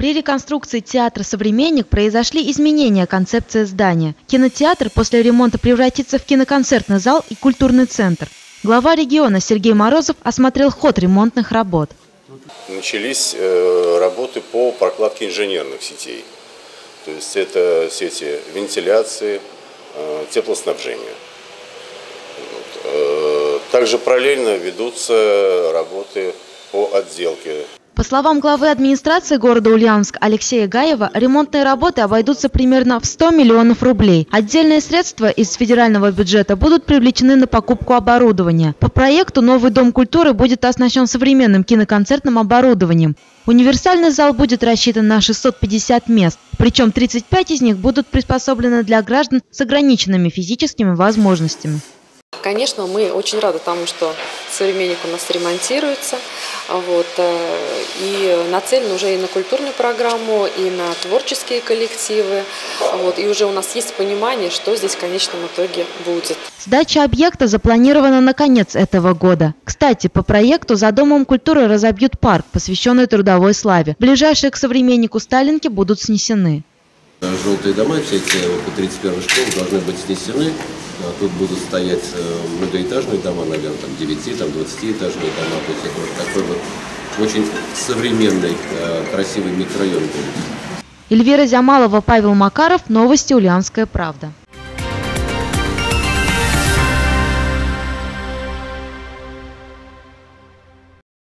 При реконструкции театра «Современник» произошли изменения концепции здания. Кинотеатр после ремонта превратится в киноконцертный зал и культурный центр. Глава региона Сергей Морозов осмотрел ход ремонтных работ. Начались э, работы по прокладке инженерных сетей. То есть это сети вентиляции, э, теплоснабжения. Э, также параллельно ведутся работы по отделке по словам главы администрации города Ульяновск Алексея Гаева, ремонтные работы обойдутся примерно в 100 миллионов рублей. Отдельные средства из федерального бюджета будут привлечены на покупку оборудования. По проекту новый Дом культуры будет оснащен современным киноконцертным оборудованием. Универсальный зал будет рассчитан на 650 мест, причем 35 из них будут приспособлены для граждан с ограниченными физическими возможностями. Конечно, мы очень рады тому, что современник у нас ремонтируется. Вот, э, и нацелен уже и на культурную программу, и на творческие коллективы. Вот, и уже у нас есть понимание, что здесь в конечном итоге будет. Сдача объекта запланирована на конец этого года. Кстати, по проекту за Домом культуры разобьют парк, посвященный трудовой славе. Ближайшие к современнику Сталинки будут снесены. Желтые дома, все эти по 31 школы должны быть снесены. А тут будут стоять э, многоэтажные дома, наверное, там 9, там 20-этажные дома. То есть это вот такой вот очень современный, э, красивый микрорайон будет. Эльвира Зямалова, Павел Макаров. Новости Ульяновская правда.